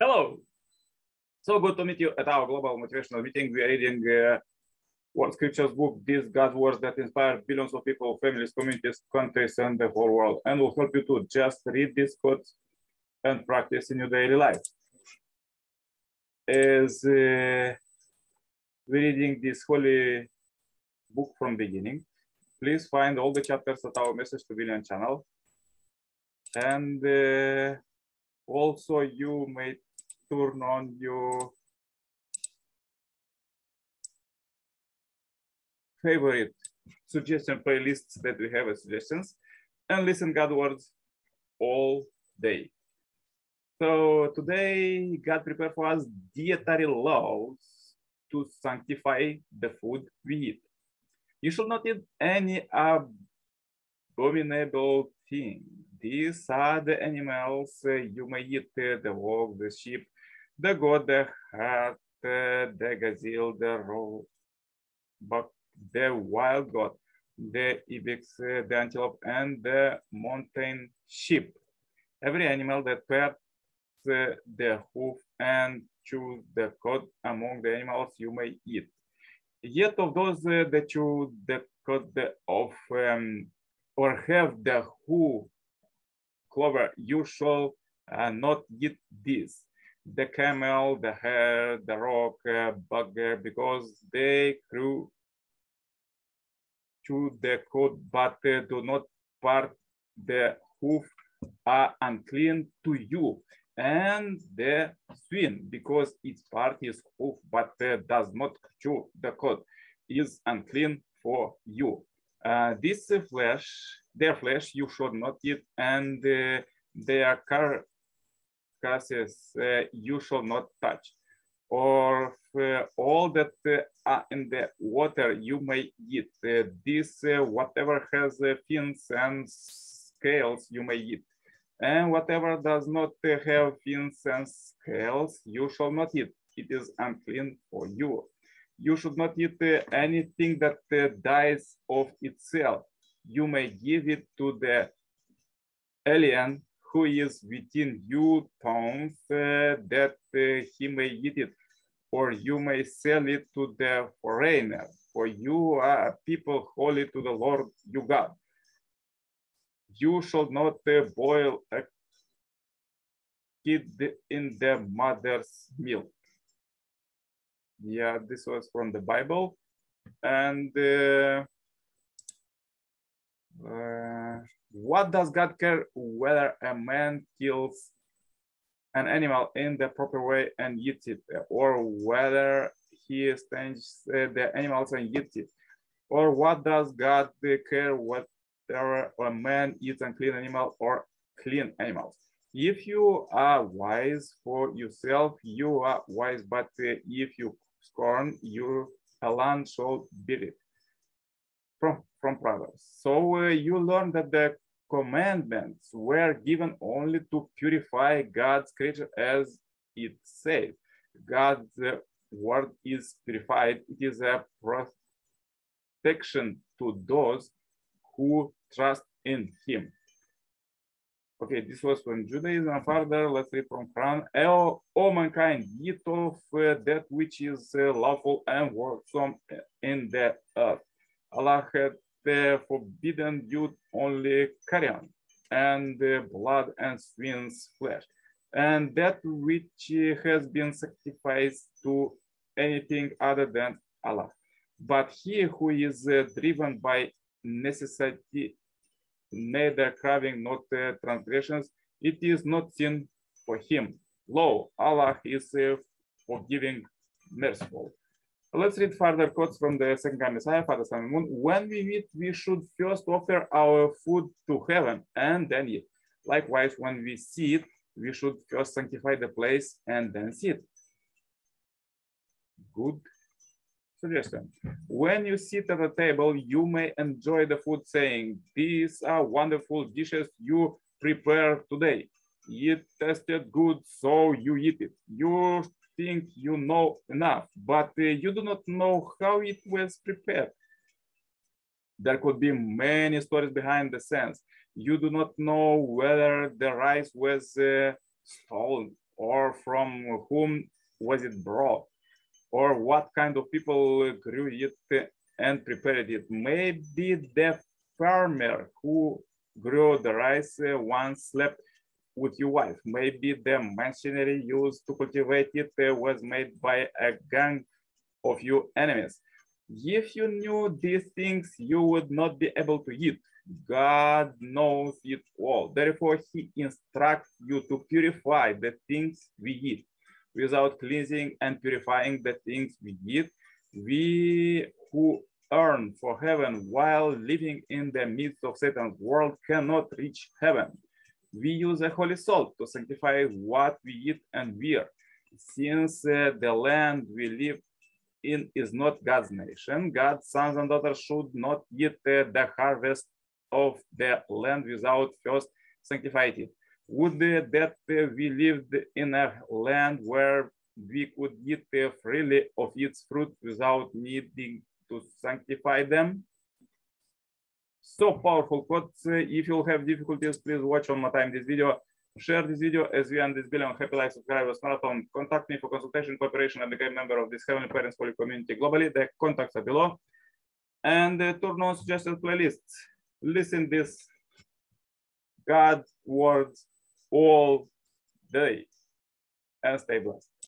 Hello. So good to meet you at our global motivational meeting. We are reading uh, World Scriptures book, these God's words that inspire billions of people, families, communities, countries, and the whole world, and will help you to just read these quotes and practice in your daily life. As uh, we're reading this holy book from beginning, please find all the chapters at our Message to Billion channel. And uh, also you may turn on your favorite suggestion playlists that we have as suggestions and listen God words all day. So today God prepared for us dietary laws to sanctify the food we eat. You should not eat any abominable thing. These are the animals you may eat, the wolf, the sheep, the goat, the hart, the gazelle, the roe, roebuck, the wild goat, the ibex, the antelope, and the mountain sheep. Every animal that bears uh, the hoof and chews the cud among the animals you may eat. Yet of those uh, that chew the cud of um, or have the hoof clover, you shall uh, not eat this. The camel, the hare, the rock, uh, bugger, because they grew to the code, but uh, do not part the hoof are unclean to you. And the swine, because its part is hoof, but uh, does not chew the code, is unclean for you. Uh, this flesh, their flesh you should not eat, and uh, their carcasses uh, you should not touch. Or uh, all that uh, are in the water you may eat. this, whatever has fins and scales, you may eat. And whatever does not have fins and scales, you shall not eat. It is unclean for you you should not eat uh, anything that uh, dies of itself. You may give it to the alien who is within you towns uh, that he may eat it, or you may sell it to the foreigner, for you are people holy to the Lord your God. You shall not boil a kid in the mother's milk yeah, this was from the Bible. And uh, uh, what does God care whether a man kills an animal in the proper way and eats it, or whether he stains uh, the animals and eats it? Or what does God care whether a man eats unclean animal or clean animals? If you are wise for yourself, you are wise, but uh, if you scorn your land shall beat it. From, from Proverbs. So uh, you learn that the commandments were given only to purify God's creature as it says. God's uh, word is purified. It is a protection to those who trust in him. Okay, this was from Judaism. And further, let's read from Quran. O, o mankind, eat of uh, that which is uh, lawful and worthsome in the earth. Allah had uh, forbidden you only carrion and uh, blood and swine's flesh, and that which has been sacrificed to anything other than Allah. But he who is uh, driven by necessity neither craving not uh, transgressions, it is not sin for him. Lo, Allah is uh, forgiving, merciful. Let's read further quotes from the second coming Messiah, Father, Son. When we meet, we should first offer our food to heaven and then eat. Likewise, when we sit, we should first sanctify the place and then sit. Good suggestion. When you sit at a table, you may enjoy the food saying, these are wonderful dishes you prepared today. It tasted good, so you eat it. You think you know enough, but uh, you do not know how it was prepared. There could be many stories behind the scenes. You do not know whether the rice was uh, stolen or from whom was it brought, or what kind of people grew it and prepared it. Maybe the farmer who grew the rice once slept with your wife. Maybe the machinery used to cultivate it was made by a gang of your enemies. If you knew these things, you would not be able to eat. God knows it all. Therefore, he instructs you to purify the things we eat. Without cleansing and purifying the things we eat, we who earn for heaven while living in the midst of Satan's world cannot reach heaven. We use a holy salt to sanctify what we eat and wear. Since uh, the land we live in is not God's nation, God's sons and daughters should not eat uh, the harvest of the land without first sanctifying it. Would that we lived in a land where we could eat freely of its fruit without needing to sanctify them? So powerful quotes. If you have difficulties, please watch one more time this video. Share this video as we end this billion happy life subscribers marathon. Contact me for consultation, cooperation, and become a member of this Heavenly Parents Holy community globally. The contacts are below. And uh, turn on suggested playlists listen this God's words all day and stay blessed.